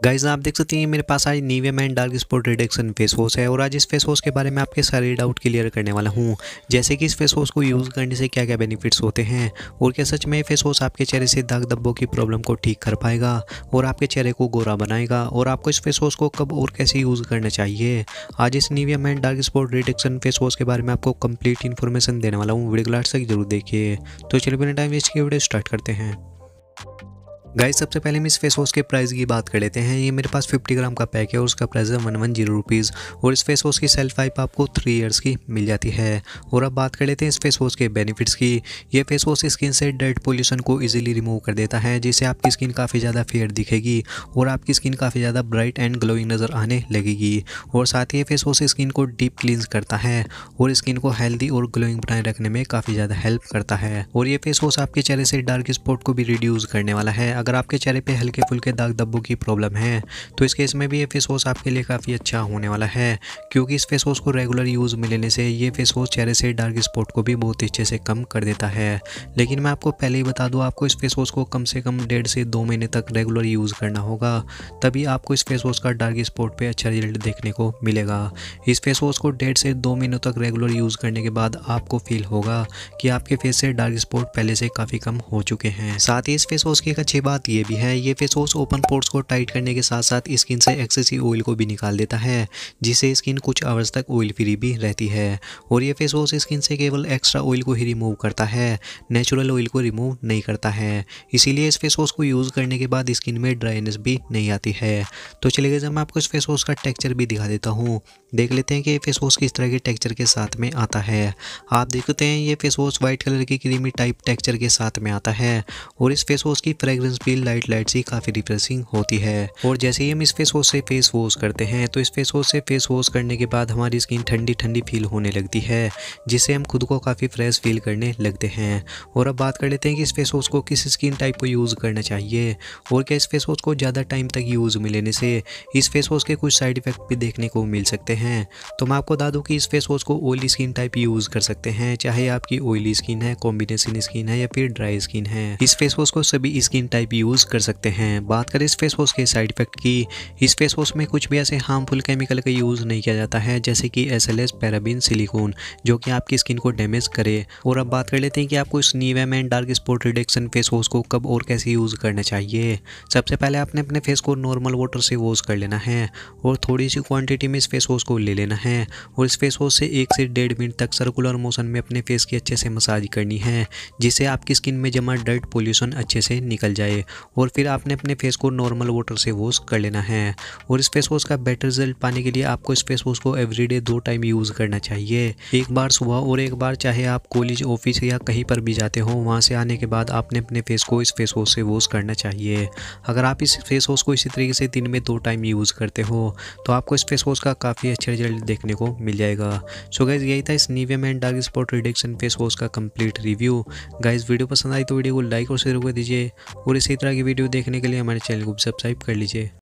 Guys आप देख सकते हैं मेरे पास आज Nivea men dark spot reduction face wash है और आज इस फेस वॉश के बारे में आपके सारे डाउट क्लियर करने वाला हूँ। जैसे कि इस फेस वॉश को यूज़ करने से क्या क्या बेनिफिट्स होते हैं और क्या सच में फेस वॉश आपके चेहरे से दाग धब्बों की प्रॉब्लम को ठीक कर पाएगा और आपके चेहरे को गोरा बनाएगा और आपको इस फेस वॉश को कब और कैसे यूज़ करना चाहिए? आज इस Nivea men dark spot reduction face wash के बारे में आपको कंप्लीट इन्फॉर्मेशन देने वाला हूँ। वीडियो लास्ट तक ज़रूर देखिए। तो चलिए बिना टाइम वेस्ट किए वीडियो स्टार्ट करते हैं। गाइस सबसे पहले हम इस फेस वॉश के प्राइस की बात कर लेते हैं। ये मेरे पास 50 ग्राम का पैक है और उसका प्राइस है वन वन ज़ीरो रुपीज़ और इस फेस वॉश की सेल्फ लाइफ आपको थ्री इयर्स की मिल जाती है। और अब बात कर लेते हैं इस फेस वॉश के बेनिफिट्स की। ये फेस वॉश स्किन से डेड पोल्यूशन को ईजिली रिमूव कर देता है, जिससे आपकी स्किन काफ़ी ज़्यादा फेयर दिखेगी और आपकी स्किन काफ़ी ज़्यादा ब्राइट एंड ग्लोइंग नज़र आने लगेगी। और साथ ही ये फेस वॉश स्किन को डीप क्लींस करता है और स्किन को हेल्दी और ग्लोइंग बनाए रखने में काफ़ी ज़्यादा हेल्प करता है। और ये फेस वॉश आपके चेहरे से डार्क स्पॉट को भी रिड्यूस करने वाला है। अगर आपके चेहरे पे हल्के फुल्के दाग धब्बों की प्रॉब्लम है तो इस केस में भी ये फेस वॉश आपके लिए काफ़ी अच्छा होने वाला है, क्योंकि इस फेस वॉश को रेगुलर यूज़ में लेने से ये फेस वॉश चेहरे से डार्क स्पॉट को भी बहुत अच्छे से कम कर देता है। लेकिन मैं आपको पहले ही बता दूँ, आपको इस फेस वॉश को कम से कम डेढ़ से दो महीने तक रेगुलर यूज़ करना होगा, तभी आपको इस फेस वॉश का डार्क स्पॉट पर अच्छा रिज़ल्ट देखने को मिलेगा। इस फेस वॉश को डेढ़ से दो महीनों तक रेगुलर यूज़ करने के बाद आपको फील होगा कि आपके फेस से डार्क स्पॉट पहले से काफ़ी कम हो चुके हैं। साथ ही इस फेस वॉश की एक अच्छी बात ये भी है, ये फेस वॉश ओपन पोर्ट्स को टाइट करने के साथ साथ स्किन से एक्सेसिव ऑयल को भी निकाल देता है, जिससे स्किन कुछ आवर्स तक ऑयल फ्री भी रहती है। और ये फेस वॉश स्किन से केवल एक्स्ट्रा ऑयल को ही रिमूव करता है, नेचुरल ऑयल को रिमूव नहीं करता है। इसीलिए इस फेस वॉश को यूज़ करने के बाद स्किन में ड्राइनेस भी नहीं आती है। तो चलिए जब मैं आपको इस फेस वॉश का टेक्चर भी दिखा देता हूँ। देख लेते हैं कि ये फेस वॉश किस तरह के टेक्चर के साथ में आता है। आप देखते हैं ये फेस वॉश व्हाइट कलर की क्रीमी टाइप टेक्चर के साथ में आता है और इस फेस वॉश की फ्रेग्रेंस भी लाइट लाइट सी काफ़ी रिफ्रेशिंग होती है। और जैसे ही हम इस फेस वॉश से फेस वॉश करते हैं तो इस फेस वॉश से फेस वॉश करने के बाद हमारी स्किन ठंडी ठंडी फील होने लगती है, जिससे हम खुद को काफ़ी फ्रेश फील करने लगते हैं। और अब बात कर लेते हैं कि इस फेस वॉश को किस स्किन टाइप को यूज़ करना चाहिए, और क्या इस फेस वॉश को ज़्यादा टाइम तक यूज़ में लेने से इस फेस वॉश के कुछ साइड इफ़ेक्ट भी देखने को मिल सकते हैं। तो मैं आपको बता दूँ कि इस फेस वॉश को ऑयली स्किन टाइप यूज़ कर सकते हैं, चाहे आपकी ऑयली स्किन है कॉम्बिनेशन स्किन है, या फिर ड्राई स्किन है। इस फेस वॉश को सभी स्किन टाइप यूज़ कर सकते हैं। बात करें इस फेस वॉश के साइड इफ़ेक्ट की, इस फेस वॉश में कुछ भी ऐसे हार्मफुल केमिकल का यूज़ नहीं किया जाता है, जैसे कि S L S paraben silicone जो कि आपकी स्किन को डैमेज करे। और अब बात कर लेते हैं कि आपको इस Nivea men dark spot reduction face wash को कब और कैसे यूज़ करना चाहिए। सबसे पहले आपने अपने फेस को नॉर्मल वाटर से वॉश कर लेना है और थोड़ी सी क्वांटिटी में इस फेस वॉश को ले लेना है। और इस फेस वॉश से एक से डेढ़ मिनट तक सर्कुलर मोशन में अपने फेस की अच्छे से मसाज करनी है, जिससे आपकी स्किन में जमा डर्ट पोल्यूशन अच्छे से निकल जाए। और फिर आपने अपने फेस को नॉर्मल वाटर से वॉश कर लेना है। और इस फेस वॉश का बेटर रिज़ल्ट पाने के लिए आपको इस फेस वॉश को एवरीडे दो टाइम यूज़ करना चाहिए। एक बार सुबह और एक बार चाहे आप कॉलेज ऑफ़िस या कहीं पर भी जाते हो, वहाँ से आने के बाद आपने अपने फेस को इस फेस वॉश से वॉश करना चाहिए। अगर आप इस फेस वॉश को इसी तरीके से दिन में दो टाइम यूज़ करते हो तो आपको इस फेस वॉश का काफ़ी अच्छा रिज़ल्ट देखने को मिल जाएगा। सो गाइज़ यही था इस Nivea men dark spot reduction face wash का कंप्लीट रिव्यू गाइज़ वीडियो पसंद आई तो वीडियो को लाइक और शेयर कर दीजिए। और इसी तरह की वीडियो देखने के लिए हमारे चैनल को सब्सक्राइब कर लीजिए।